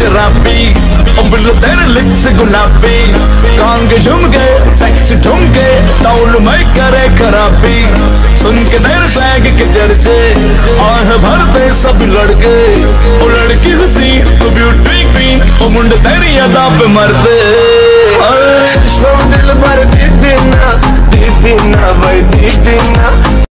शराबी उबलो तेरे लिप्स गुलाबी। कान के झुम गए सेक्स ढूम गए टाउल में करे खराबी। सुन के देर सैग के चर्चे आह भरते सब लड़के। ओ लड़की हसी तो ब्यूटी क्वीन ओ मुंड तेरी अदा पे मरते दिल भर दे देना दे देना भाई, दे देना।